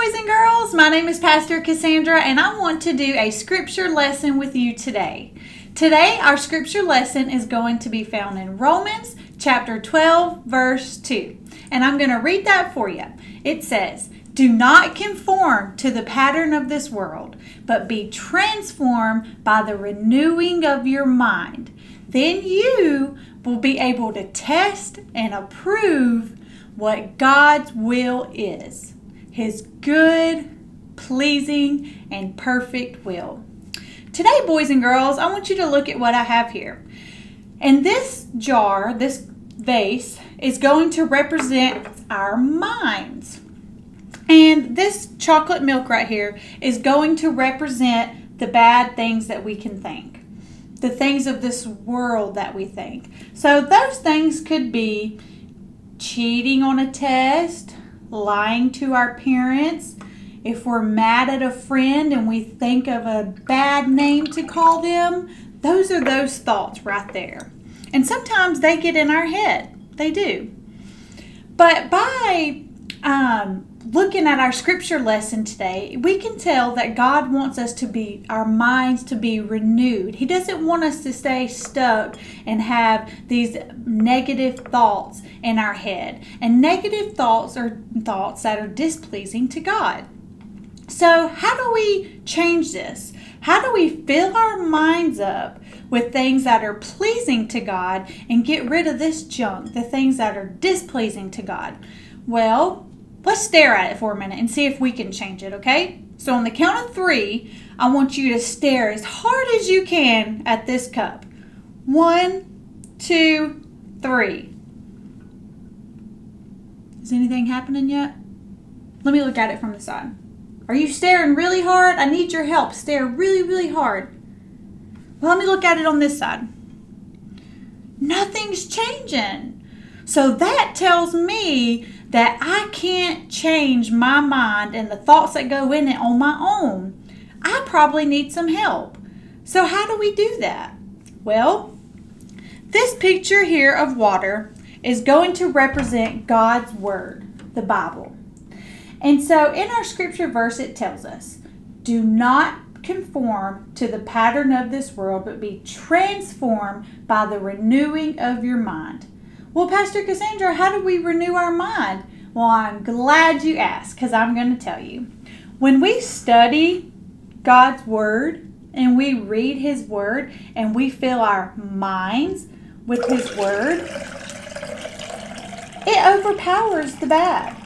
boys and girls. My name is Pastor Cassandra, and I want to do a scripture lesson with you today. Today, our scripture lesson is going to be found in Romans chapter 12, verse 2. And I'm going to read that for you. It says, Do not conform to the pattern of this world, but be transformed by the renewing of your mind. Then you will be able to test and approve what God's will is His good, pleasing, and perfect will. Today, boys and girls, I want you to look at what I have here. And this jar, this vase, is going to represent our minds. And this chocolate milk right here is going to represent the bad things that we can think, the things of this world that we think. So, those things could be cheating on a test, lying to our parents, if we're mad at a friend and we think of a bad name to call them, those are those thoughts right there. And sometimes they get in our head. They do. But by um, looking at our scripture lesson today, we can tell that God wants us to be, our minds to be renewed. He doesn't want us to stay stuck and have these negative thoughts in our head. And negative thoughts are thoughts that are displeasing to God. So, how do we change this? How do we fill our minds up with things that are pleasing to God and get rid of this junk, the things that are displeasing to God? Well, Let's stare at it for a minute and see if we can change it, okay? So on the count of three, I want you to stare as hard as you can at this cup. One, two, three. Is anything happening yet? Let me look at it from the side. Are you staring really hard? I need your help. Stare really, really hard. Well, let me look at it on this side. Nothing's changing. So that tells me that I can't change my mind and the thoughts that go in it on my own. I probably need some help. So, how do we do that? Well, this picture here of water is going to represent God's Word, the Bible. And so, in our scripture verse, it tells us do not conform to the pattern of this world, but be transformed by the renewing of your mind. Well, Pastor Cassandra, how do we renew our mind? Well, I'm glad you asked because I'm going to tell you. When we study God's Word and we read His Word and we fill our minds with His Word, it overpowers the bad.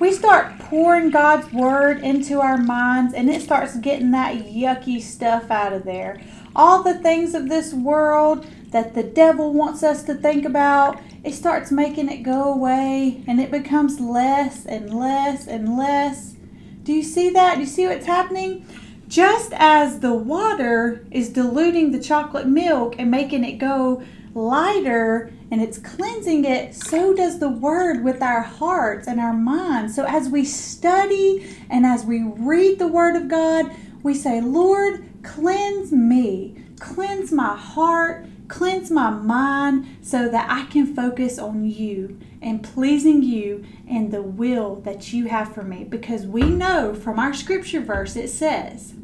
We start pouring God's Word into our minds and it starts getting that yucky stuff out of there. All the things of this world that the devil wants us to think about, it starts making it go away and it becomes less and less and less. Do you see that? Do you see what's happening? Just as the water is diluting the chocolate milk and making it go lighter and it's cleansing it, so does the word with our hearts and our minds. So as we study and as we read the word of God, we say, Lord, cleanse me, cleanse my heart, Cleanse my mind so that I can focus on you and pleasing you and the will that you have for me. Because we know from our scripture verse it says,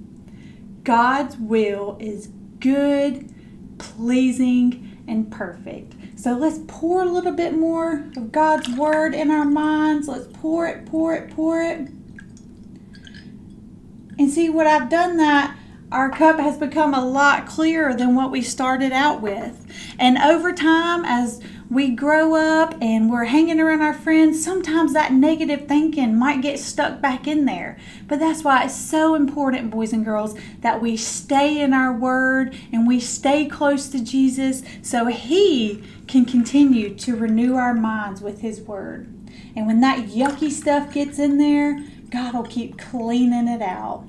God's will is good, pleasing, and perfect. So let's pour a little bit more of God's word in our minds. Let's pour it, pour it, pour it. And see what I've done that our cup has become a lot clearer than what we started out with. And over time, as we grow up and we're hanging around our friends, sometimes that negative thinking might get stuck back in there. But that's why it's so important, boys and girls, that we stay in our word and we stay close to Jesus so He can continue to renew our minds with His word. And when that yucky stuff gets in there, God will keep cleaning it out.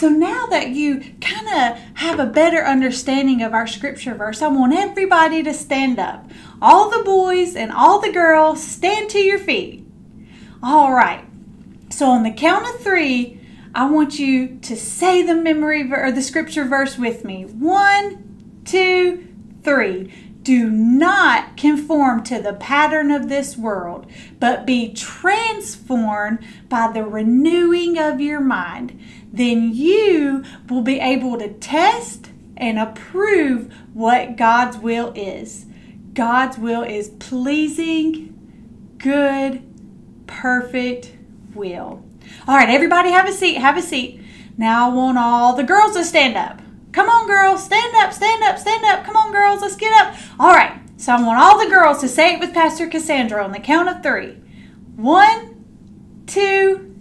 So now that you kind of have a better understanding of our scripture verse, I want everybody to stand up. All the boys and all the girls, stand to your feet. All right. So on the count of three, I want you to say the memory ver- or the scripture verse with me. One, two, three. Do not conform to the pattern of this world, but be transformed by the renewing of your mind. Then you will be able to test and approve what God's will is. God's will is pleasing, good, perfect will. All right, everybody have a seat. Have a seat. Now I want all the girls to stand up. Come on, girls. Stand up, stand up, stand up. Come on, girls. Let's get up. All right. So I want all the girls to say it with Pastor Cassandra on the count of three. One, two,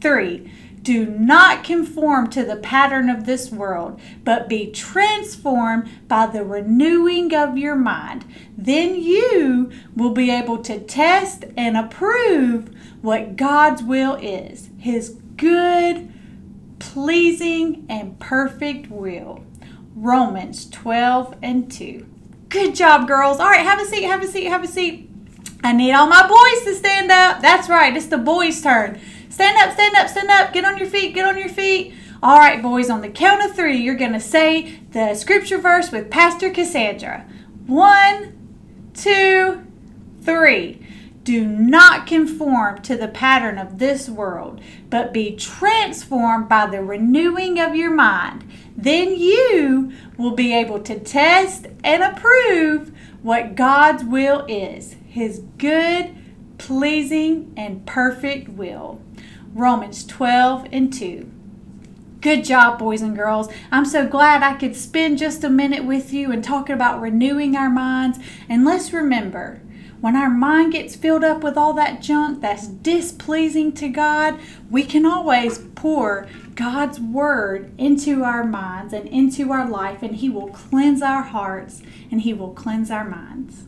three. Do not conform to the pattern of this world, but be transformed by the renewing of your mind. Then you will be able to test and approve what God's will is His good, pleasing, and perfect will. Romans 12 and 2. Good job, girls. All right, have a seat, have a seat, have a seat. I need all my boys to stand up. That's right, it's the boys' turn. Stand up, stand up, stand up. Get on your feet, get on your feet. All right, boys, on the count of three, you're going to say the scripture verse with Pastor Cassandra. One, two, three. Do not conform to the pattern of this world, but be transformed by the renewing of your mind. Then you will be able to test and approve what God's will is His good, pleasing, and perfect will. Romans 12 and 2. Good job, boys and girls. I'm so glad I could spend just a minute with you and talking about renewing our minds. And let's remember, when our mind gets filled up with all that junk that's displeasing to God, we can always pour God's Word into our minds and into our life, and He will cleanse our hearts and He will cleanse our minds.